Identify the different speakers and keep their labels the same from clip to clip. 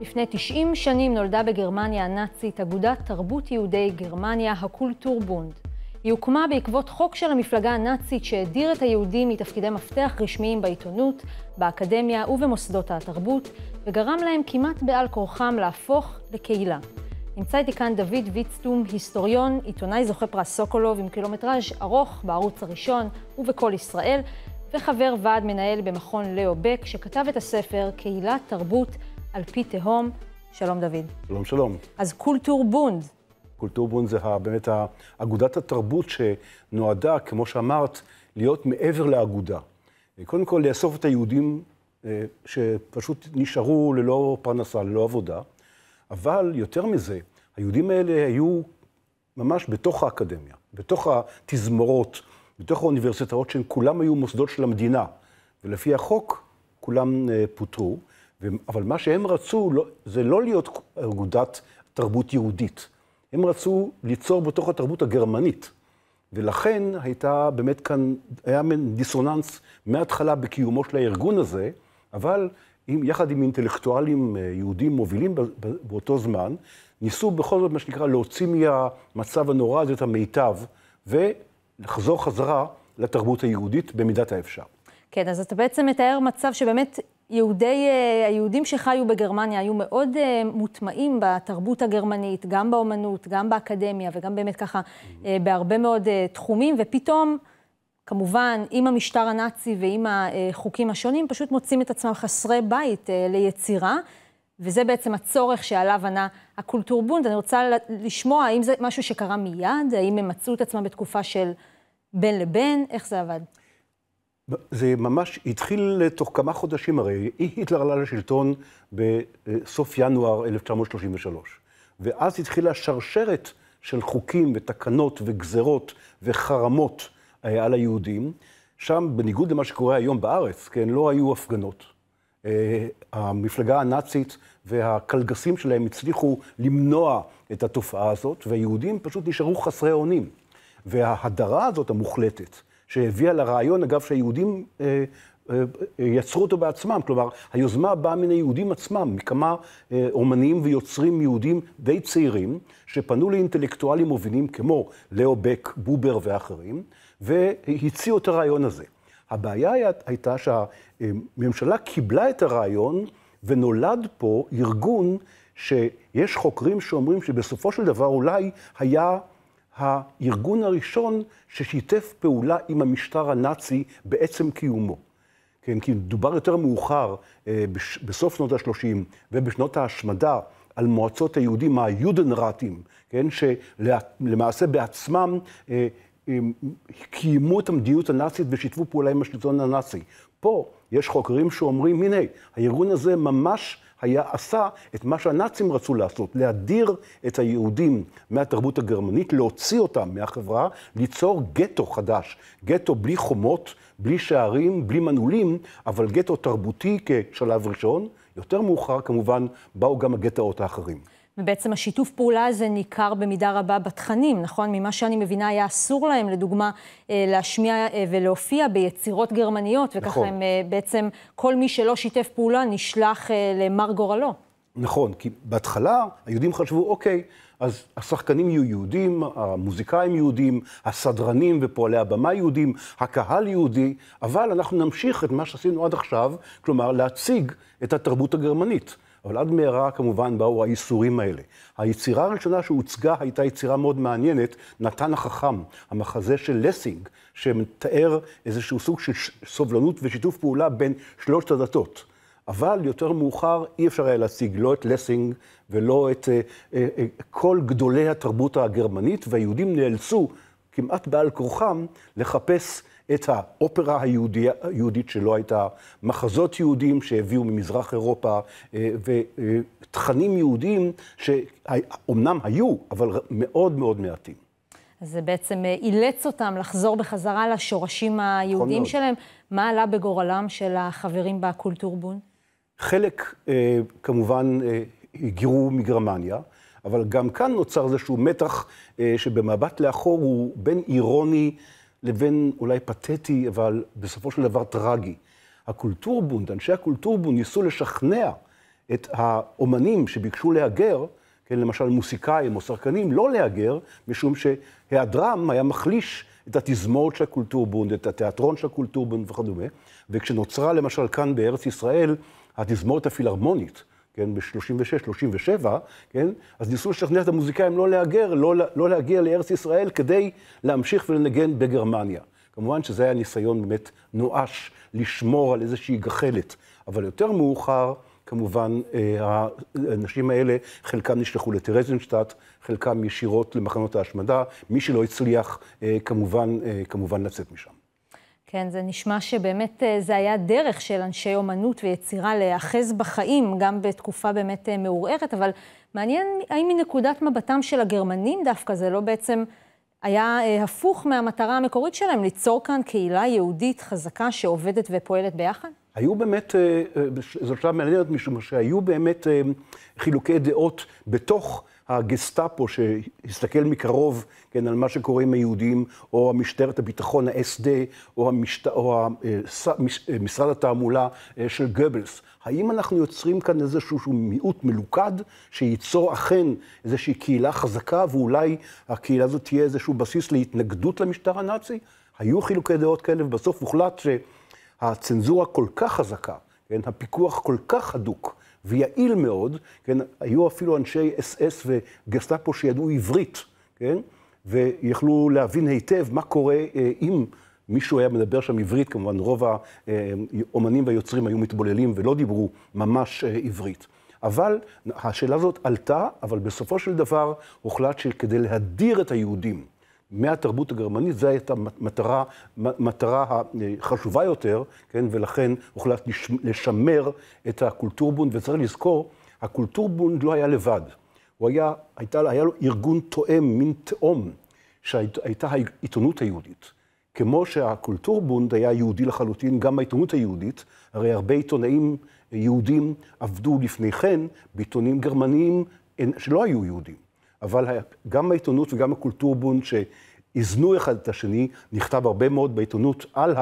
Speaker 1: לפני 90 שנים נולדה בגרמניה הנאצית אגודת תרבות יהודי גרמניה, הקולטורבונד. היא הוקמה בעקבות חוק של המפלגה הנאצית שהדיר את היהודים מתפקידי מפתח רשמיים בעיתונות, באקדמיה ובמוסדות התרבות, וגרם להם כמעט בעל כורחם להפוך לקהילה. נמצא איתי כאן דוד ויצטום, היסטוריון, עיתונאי זוכה פרס סוקולוב עם קילומטראז' ארוך בערוץ הראשון ובקול ישראל, וחבר ועד מנהל במכון לאו בק, שכתב את הספר קהילת תרבות על פי תהום. שלום דוד.
Speaker 2: שלום, שלום.
Speaker 1: אז קולטור בונד.
Speaker 2: קולטור בונד זה באמת אגודת התרבות שנועדה, כמו שאמרת, להיות מעבר לאגודה. קודם כל, לאסוף את היהודים אה, שפשוט נשארו ללא פרנסה, ללא עבודה, אבל יותר מזה, היהודים האלה היו ממש בתוך האקדמיה, בתוך התזמורות, בתוך האוניברסיטאות, שהן כולם היו מוסדות של המדינה, ולפי החוק כולם אה, פוטרו. אבל מה שהם רצו לא, זה לא להיות אגודת תרבות יהודית. הם רצו ליצור בתוך התרבות הגרמנית. ולכן הייתה באמת כאן, היה מין דיסוננס מההתחלה בקיומו של הארגון הזה, אבל עם, יחד עם אינטלקטואלים אה, יהודים מובילים באותו זמן, ניסו בכל זאת, מה שנקרא, להוציא מהמצב הנורא הזה את המיטב, ולחזור חזרה לתרבות היהודית במידת האפשר.
Speaker 1: כן, אז אתה בעצם מתאר מצב שבאמת יהודי, אה, היהודים שחיו בגרמניה היו מאוד אה, מוטמעים בתרבות הגרמנית, גם באומנות, גם באקדמיה, וגם באמת ככה אה, בהרבה מאוד תחומים, ופתאום, כמובן, עם המשטר הנאצי ועם החוקים השונים, פשוט מוצאים את עצמם חסרי בית ליצירה, וזה בעצם הצורך שעליו ענה הקולטורבונד. אני רוצה לשמוע האם זה משהו שקרה מיד, האם הם מצאו את עצמם בתקופה של בין לבין, איך זה עבד?
Speaker 2: זה ממש התחיל תוך כמה חודשים הרי. היטלר עלה לשלטון בסוף ינואר 1933, ואז התחילה שרשרת של חוקים ותקנות וגזרות וחרמות אה, על היהודים. שם, בניגוד למה שקורה היום בארץ, כן, לא היו הפגנות. אה, המפלגה הנאצית והקלגסים שלהם הצליחו למנוע את התופעה הזאת, והיהודים פשוט נשארו חסרי אונים. וההדרה הזאת המוחלטת, שהביאה לרעיון, אגב, שהיהודים אה, אה, יצרו אותו בעצמם. כלומר, היוזמה באה מן היהודים עצמם, מכמה אה, אומנים ויוצרים יהודים די צעירים, שפנו לאינטלקטואלים מובילים כמו לאו בק, בובר ואחרים, והציעו את הרעיון הזה. הבעיה הייתה שהממשלה קיבלה את הרעיון, ונולד פה ארגון שיש חוקרים שאומרים שבסופו של דבר אולי היה הארגון הראשון ששיתף פעולה עם המשטר הנאצי בעצם קיומו. כן, כי דובר יותר מאוחר, אה, בסוף שנות ה-30 ובשנות ההשמדה, על מועצות היהודים, היודנראטים, כן, שלמעשה בעצמם אה, אה, קיימו את המדיניות הנאצית ושיתפו פעולה עם השלטון הנאצי. פה יש חוקרים שאומרים, הנה, הארגון הזה ממש היה עשה את מה שהנאצים רצו לעשות, להדיר את היהודים מהתרבות הגרמנית, להוציא אותם מהחברה, ליצור גטו חדש, גטו בלי חומות, בלי שערים, בלי מנעולים, אבל גטו תרבותי כשלב ראשון. יותר מאוחר, כמובן, באו גם הגטאות האחרים.
Speaker 1: ובעצם השיתוף פעולה הזה ניכר במידה רבה בתכנים, נכון? ממה שאני מבינה, היה אסור להם, לדוגמה, אה, להשמיע אה, ולהופיע ביצירות גרמניות, וככה נכון. הם אה, בעצם, כל מי שלא שיתף פעולה נשלח למר גורלו.
Speaker 2: נכון, כי בהתחלה היהודים חשבו, אוקיי, אז השחקנים יהיו יהודים, המוזיקאים יהודים, הסדרנים ופועלי הבמה יהודים, הקהל יהודי, אבל אנחנו נמשיך את מה שעשינו עד עכשיו, כלומר, להציג את התרבות הגרמנית. אבל עד מהרה כמובן באו האיסורים האלה. היצירה הראשונה שהוצגה הייתה יצירה מאוד מעניינת, נתן החכם, המחזה של לסינג, שמתאר איזשהו סוג של סובלנות ושיתוף פעולה בין שלושת הדתות. אבל יותר מאוחר אי אפשר היה להשיג לא את לסינג ולא את אה, אה, אה, כל גדולי התרבות הגרמנית, והיהודים נאלצו כמעט בעל כורחם לחפש את האופרה היהודי, היהודית שלא הייתה, מחזות יהודים שהביאו ממזרח אירופה, אה, ותכנים יהודים שאומנם היו, אבל מאוד מאוד מעטים.
Speaker 1: אז זה בעצם אה, אילץ אותם לחזור בחזרה לשורשים היהודיים נכון שלהם. מה עלה בגורלם של החברים בקולטורבון?
Speaker 2: חלק, אה, כמובן, היגרו מגרמניה. אבל גם כאן נוצר איזשהו מתח שבמבט לאחור הוא בין אירוני לבין אולי פתטי, אבל בסופו של דבר טרגי. הקולטורבונד, אנשי הקולטורבונד ניסו לשכנע את האומנים שביקשו להגר, כן, למשל מוסיקאים או שחקנים, לא להגר, משום שהיעדרם היה מחליש את התזמורת של הקולטורבונד, את התיאטרון של הקולטורבונד וכדומה. וכשנוצרה למשל כאן בארץ ישראל התזמורת הפילהרמונית, כן, ב-36-37, כן, אז ניסו לשכנע את המוזיקאים לא להגר, לא, לא להגיע לארץ ישראל כדי להמשיך ולנגן בגרמניה. כמובן שזה היה ניסיון באמת נואש לשמור על איזושהי גחלת, אבל יותר מאוחר, כמובן, אה, האנשים האלה, חלקם נשלחו לטרזנשטט, חלקם ישירות למחנות ההשמדה, מי שלא הצליח, אה, כמובן, אה, כמובן לצאת משם.
Speaker 1: כן, זה נשמע שבאמת זה היה דרך של אנשי אומנות ויצירה להיאחז בחיים, גם בתקופה באמת מעורערת, אבל מעניין האם מנקודת מבטם של הגרמנים דווקא זה לא בעצם היה הפוך מהמטרה המקורית שלהם, ליצור כאן קהילה יהודית חזקה שעובדת ופועלת ביחד?
Speaker 2: היו באמת, אה, אה, זו שאלה מעניינת משום שהיו באמת אה, חילוקי דעות בתוך הגסטאפו שהסתכל מקרוב, כן, על מה שקורה עם היהודים, או המשטרת הביטחון, ה-SD, או, המשט... או משרד התעמולה של גבלס. האם אנחנו יוצרים כאן איזשהו מיעוט מלוכד, שייצור אכן איזושהי קהילה חזקה, ואולי הקהילה הזאת תהיה איזשהו בסיס להתנגדות למשטר הנאצי? היו חילוקי דעות כאלה, ובסוף הוחלט ש... הצנזורה כל כך חזקה, כן, הפיקוח כל כך הדוק ויעיל מאוד, כן, היו אפילו אנשי אס אס וגסטאפו שידעו עברית, כן, ויכלו להבין היטב מה קורה אה, אם מישהו היה מדבר שם עברית, כמובן רוב האומנים והיוצרים היו מתבוללים ולא דיברו ממש אה, עברית. אבל השאלה הזאת עלתה, אבל בסופו של דבר הוחלט שכדי להדיר את היהודים מהתרבות הגרמנית, זו הייתה מטרה, מטרה חשובה יותר, כן, ולכן הוחלט לשמר את הקולטורבונד, וצריך לזכור, הקולטורבונד לא היה לבד. הוא היה, הייתה, היה לו ארגון תואם, מין תאום, שהייתה העיתונות היהודית. כמו שהקולטורבונד היה יהודי לחלוטין, גם העיתונות היהודית, הרי הרבה עיתונאים יהודים עבדו לפני כן בעיתונים גרמניים שלא היו יהודים. אבל גם העיתונות וגם הקולטורבונד שאיזנו אחד את השני, נכתב הרבה מאוד בעיתונות על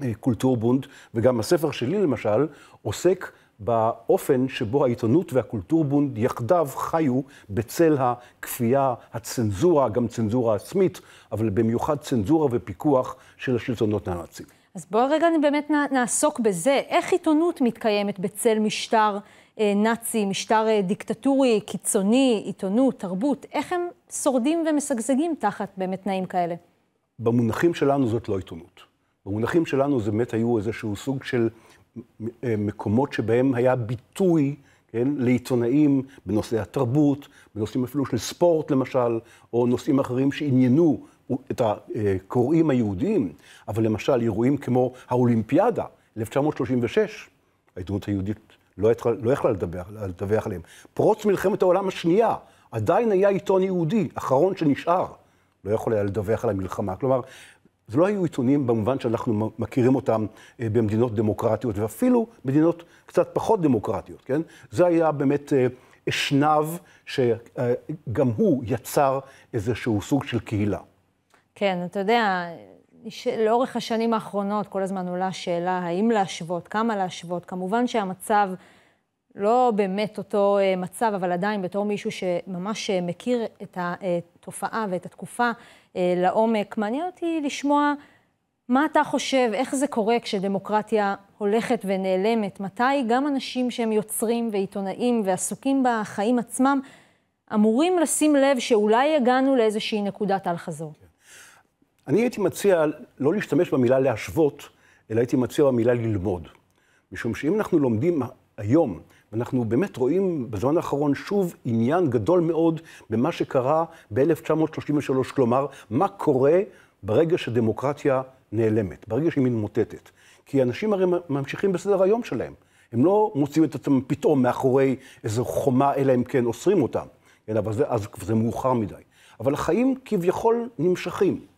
Speaker 2: הקולטורבונד, וגם הספר שלי למשל עוסק באופן שבו העיתונות והקולטורבונד יחדיו חיו בצל הכפייה, הצנזורה, גם צנזורה עצמית, אבל במיוחד צנזורה ופיקוח של השלטונות הנאצים.
Speaker 1: אז בואו רגע באמת נעסוק בזה, איך עיתונות מתקיימת בצל משטר אה, נאצי, משטר אה, דיקטטורי, קיצוני, עיתונות, תרבות, איך הם שורדים ומשגשגים תחת באמת תנאים כאלה?
Speaker 2: במונחים שלנו זאת לא עיתונות. במונחים שלנו זה באמת היו איזשהו סוג של אה, מקומות שבהם היה ביטוי, כן, לעיתונאים בנושאי התרבות, בנושאים אפילו של ספורט למשל, או נושאים אחרים שעניינו את הקוראים היהודים, אבל למשל אירועים כמו האולימפיאדה, 1936, העיתונות היהודית לא, לא יכלה לדבר, לדווח עליהם. פרוץ מלחמת העולם השנייה, עדיין היה עיתון יהודי, אחרון שנשאר, לא יכול היה לדווח על המלחמה. כלומר, זה לא היו עיתונים במובן שאנחנו מכירים אותם אה, במדינות דמוקרטיות, ואפילו מדינות קצת פחות דמוקרטיות, כן? זה היה באמת אה, אשנב שגם הוא יצר איזשהו סוג של קהילה.
Speaker 1: כן, אתה יודע, לאורך השנים האחרונות כל הזמן עולה השאלה האם להשוות, כמה להשוות. כמובן שהמצב לא באמת אותו אה, מצב, אבל עדיין בתור מישהו שממש אה, מכיר את התופעה ואת התקופה אה, לעומק, מעניין אותי לשמוע מה אתה חושב, איך זה קורה כשדמוקרטיה הולכת ונעלמת, מתי גם אנשים שהם יוצרים ועיתונאים ועסוקים בחיים עצמם, אמורים לשים לב שאולי הגענו לאיזושהי נקודת אל-חזור.
Speaker 2: אני הייתי מציע לא להשתמש במילה להשוות, אלא הייתי מציע במילה ללמוד. משום שאם אנחנו לומדים היום, ואנחנו באמת רואים בזמן האחרון שוב עניין גדול מאוד במה שקרה ב-1933, כלומר, מה קורה ברגע שדמוקרטיה נעלמת, ברגע שהיא מתמוטטת. כי אנשים הרי ממשיכים בסדר היום שלהם. הם לא מוצאים את עצמם פתאום מאחורי איזו חומה, אלא אם כן אוסרים אותם. כן, זה, אז זה מאוחר מדי. אבל החיים כביכול נמשכים.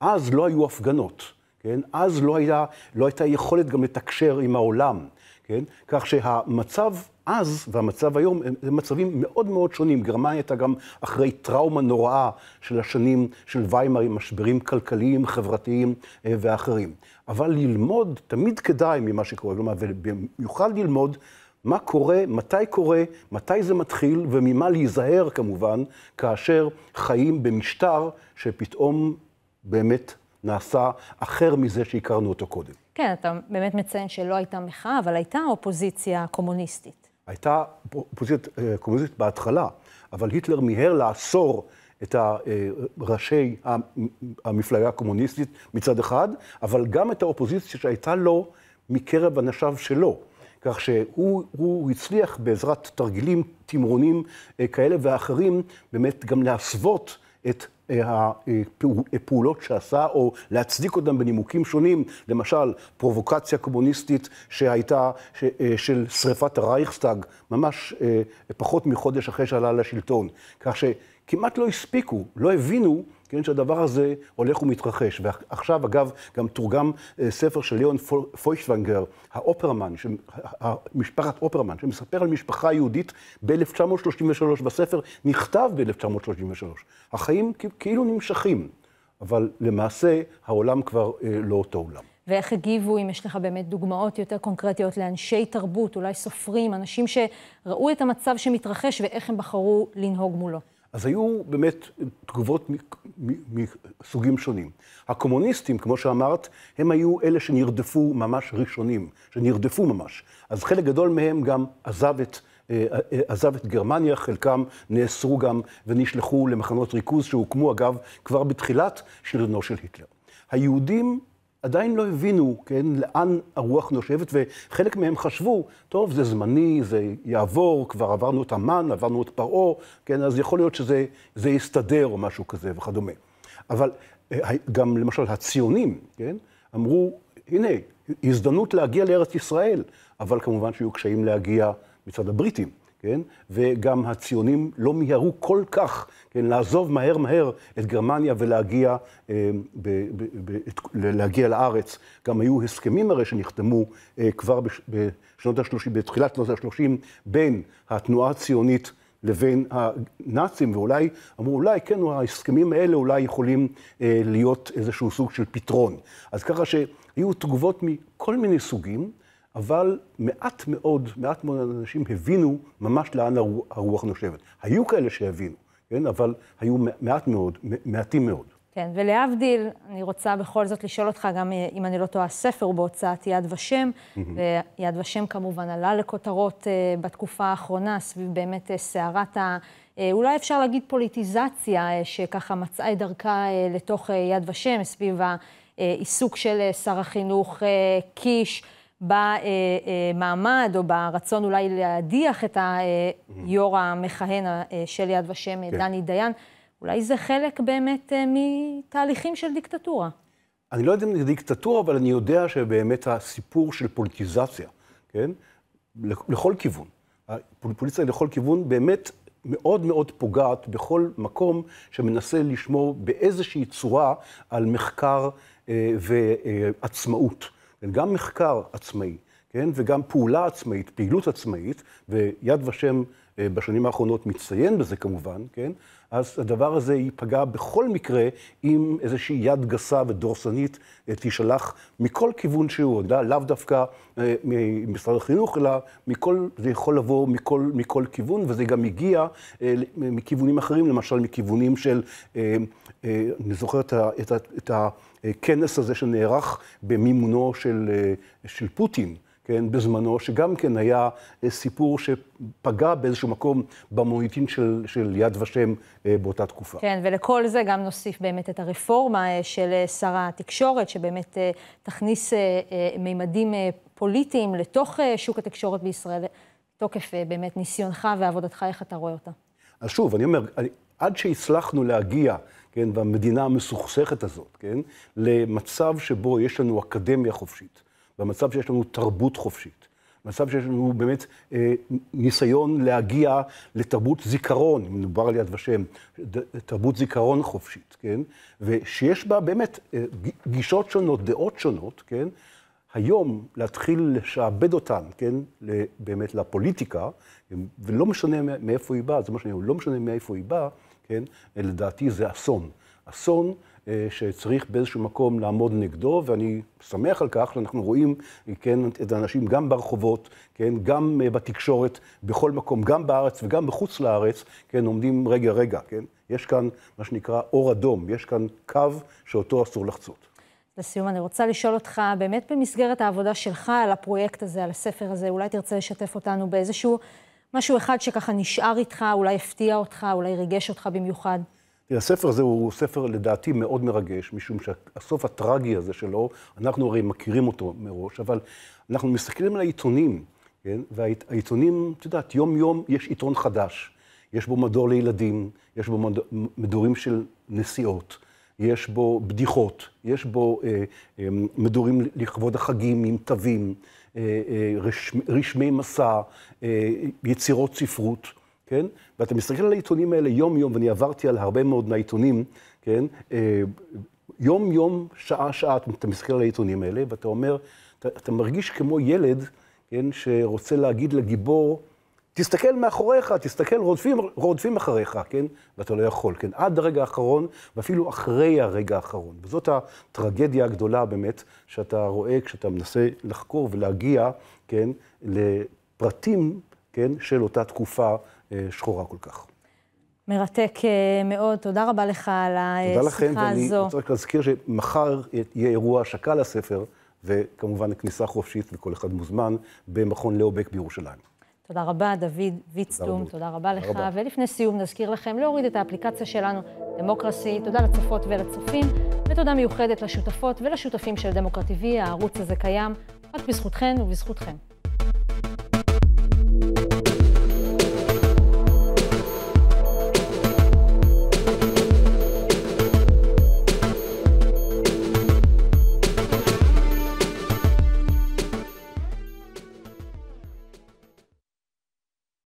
Speaker 2: אז לא היו הפגנות, כן? אז לא, היה, לא הייתה יכולת גם לתקשר עם העולם, כן? כך שהמצב אז והמצב היום הם מצבים מאוד מאוד שונים. גרמניה הייתה גם אחרי טראומה נוראה של השנים של ויימר עם משברים כלכליים, חברתיים אה, ואחרים. אבל ללמוד תמיד כדאי ממה שקורה, כלומר, ובמיוחד ללמוד מה קורה, מתי קורה, מתי זה מתחיל, וממה להיזהר כמובן, כאשר חיים במשטר שפתאום באמת נעשה אחר מזה שהכרנו אותו קודם.
Speaker 1: כן, אתה באמת מציין שלא הייתה מחאה, אבל הייתה אופוזיציה קומוניסטית.
Speaker 2: הייתה אופוזיציה קומוניסטית בהתחלה, אבל היטלר מיהר לאסור את ראשי המפלגה הקומוניסטית מצד אחד, אבל גם את האופוזיציה שהייתה לו מקרב אנשיו שלו. כך שהוא הצליח בעזרת תרגילים, תמרונים כאלה ואחרים, באמת גם להסוות את הפעולות שעשה, או להצדיק אותם בנימוקים שונים, למשל, פרובוקציה קומוניסטית שהייתה של שריפת הרייכסטאג, ממש פחות מחודש אחרי שעלה לשלטון. כך שכמעט לא הספיקו, לא הבינו כן, שהדבר הזה הולך ומתרחש. ועכשיו, אגב, גם תורגם ספר של ליאון פויכטוונגר, האופרמן, משפחת אופרמן, שמספר על משפחה יהודית ב-1933, בספר נכתב ב-1933. החיים כאילו נמשכים, אבל למעשה העולם כבר לא אותו עולם.
Speaker 1: ואיך הגיבו, אם יש לך באמת דוגמאות יותר קונקרטיות לאנשי תרבות, אולי סופרים, אנשים שראו את המצב שמתרחש ואיך הם בחרו לנהוג מולו?
Speaker 2: אז היו באמת תגובות מסוגים שונים. הקומוניסטים, כמו שאמרת, הם היו אלה שנרדפו ממש ראשונים, שנרדפו ממש. אז חלק גדול מהם גם עזב את, עזב את גרמניה, חלקם נאסרו גם ונשלחו למחנות ריכוז שהוקמו, אגב, כבר בתחילת שלטונו של היטלר. היהודים עדיין לא הבינו, כן, לאן הרוח נושבת, וחלק מהם חשבו, טוב, זה זמני, זה יעבור, כבר עברנו את המן, עברנו את פרעה, כן, אז יכול להיות שזה יסתדר או משהו כזה וכדומה. אבל אה, גם למשל הציונים, כן, אמרו, הנה, הזדמנות להגיע לארץ ישראל, אבל כמובן שיהיו קשיים להגיע מצד הבריטים. כן? וגם הציונים לא מיהרו כל כך, כן, לעזוב מהר מהר את גרמניה ולהגיע אה, ב, ב, ב, להגיע לארץ. גם היו הסכמים הרי שנחתמו אה, כבר בש, בשנות ה-30, בתחילת שנות ה-30, בין התנועה הציונית לבין הנאצים, ואולי, אמרו, אולי, כן, ההסכמים האלה אולי יכולים אה, להיות איזשהו סוג של פתרון. אז ככה שהיו תגובות מכל מיני סוגים. אבל מעט מאוד, מעט מאוד אנשים הבינו ממש לאן הרוח נושבת. היו כאלה שהבינו, כן? אבל היו מעט מאוד, מעטים מאוד.
Speaker 1: כן, ולהבדיל, אני רוצה בכל זאת לשאול אותך, גם אה, אם אני לא טועה, הספר הוא בהוצאת יד ושם, mm-hmm. ויד ושם כמובן עלה לכותרות uh, בתקופה האחרונה, סביב באמת uh, סערת ה... Uh, אולי אפשר להגיד פוליטיזציה, שככה מצאה את דרכה לתוך יד ושם, סביב העיסוק של שר החינוך קיש. במעמד או ברצון אולי להדיח את היו"ר המכהן של יד ושם, כן. דני דיין. אולי זה חלק באמת מתהליכים של דיקטטורה.
Speaker 2: אני לא יודע אם זה דיקטטורה, אבל אני יודע שבאמת הסיפור של פוליטיזציה, כן? לכל כיוון. הפוליטיזציה לכל כיוון באמת מאוד מאוד פוגעת בכל מקום שמנסה לשמור באיזושהי צורה על מחקר ועצמאות. כן, גם מחקר עצמאי, כן, וגם פעולה עצמאית, פעילות עצמאית, ויד ושם בשנים האחרונות מצטיין בזה כמובן, כן, אז הדבר הזה ייפגע בכל מקרה אם איזושהי יד גסה ודורסנית אה, תישלח מכל כיוון שהוא, לאו דווקא אה, ממשרד החינוך, אלא מכל, זה יכול לבוא מכל, מכל כיוון, וזה גם מגיע מכיוונים אחרים, למשל מכיוונים של, אני זוכר את ה... את ה, את ה הכנס הזה שנערך במימונו של, אה, של פוטין, כן, בזמנו, שגם כן היה אה, סיפור שפגע באיזשהו מקום במוניטין של, של יד ושם אה, באותה תקופה.
Speaker 1: כן, ולכל זה גם נוסיף באמת את הרפורמה של שר התקשורת, שבאמת תכניס מימדים פוליטיים לתוך שוק התקשורת בישראל, תוקף באמת ניסיונך ועבודתך, איך אתה רואה אותה?
Speaker 2: אז שוב, אני אומר, עד שהצלחנו להגיע כן, במדינה המסוכסכת הזאת, כן, למצב שבו יש לנו אקדמיה חופשית, במצב שיש לנו תרבות חופשית, במצב שיש לנו באמת אה, ניסיון להגיע לתרבות זיכרון, אם מדובר על יד ושם, תרבות זיכרון חופשית, כן, ושיש בה באמת אה, גישות שונות, דעות שונות, כן, היום להתחיל לשעבד אותן, כן, באמת לפוליטיקה, ולא משנה מאיפה היא באה, זה מה שאני אומר, לא משנה מאיפה היא באה, כן? לדעתי זה אסון. אסון שצריך באיזשהו מקום לעמוד נגדו, ואני שמח על כך שאנחנו רואים, כן, את האנשים גם ברחובות, כן, גם בתקשורת, בכל מקום, גם בארץ וגם בחוץ לארץ, כן, עומדים רגע רגע, כן. יש כאן מה שנקרא אור אדום, יש כאן קו שאותו אסור לחצות.
Speaker 1: לסיום, אני רוצה לשאול אותך, באמת במסגרת העבודה שלך על הפרויקט הזה, על הספר הזה, אולי תרצה לשתף אותנו באיזשהו משהו אחד שככה נשאר איתך, אולי הפתיע אותך, אולי ריגש אותך במיוחד?
Speaker 2: הספר הזה הוא ספר לדעתי מאוד מרגש, משום שהסוף הטרגי הזה שלו, אנחנו הרי מכירים אותו מראש, אבל אנחנו מסתכלים על העיתונים, כן? והעיתונים, את יודעת, יום-יום יש עיתון חדש. יש בו מדור לילדים, יש בו מדורים של נסיעות, יש בו בדיחות, יש בו אה, אה, מדורים לכבוד החגים עם תווים, אה, אה, רשמי, רשמי מסע, אה, יצירות ספרות, כן? ואתה מסתכל על העיתונים האלה יום-יום, ואני עברתי על הרבה מאוד מהעיתונים, כן? אה, יום-יום, שעה-שעה, אתה מסתכל על העיתונים האלה, ואתה אומר, אתה, אתה מרגיש כמו ילד, כן, שרוצה להגיד לגיבור, תסתכל מאחוריך, תסתכל, רודפים, רודפים אחריך, כן? ואתה לא יכול, כן? עד הרגע האחרון, ואפילו אחרי הרגע האחרון. וזאת הטרגדיה הגדולה באמת, שאתה רואה כשאתה מנסה לחקור ולהגיע, כן? לפרטים, כן? של אותה תקופה שחורה כל כך.
Speaker 1: מרתק אה, מאוד, תודה רבה לך על השיחה הזו.
Speaker 2: תודה לכם, ואני רוצה רק להזכיר שמחר יהיה אירוע השקה לספר, וכמובן כניסה חופשית, וכל אחד מוזמן, במכון לאובק בירושלים.
Speaker 1: תודה רבה, דוד ויצטום, תודה רבה לך. רבה. ולפני סיום נזכיר לכם להוריד את האפליקציה שלנו, דמוקרסי, תודה לצופות ולצופים, ותודה מיוחדת לשותפות ולשותפים של דמוקרט TV, הערוץ הזה קיים רק בזכותכן ובזכותכם.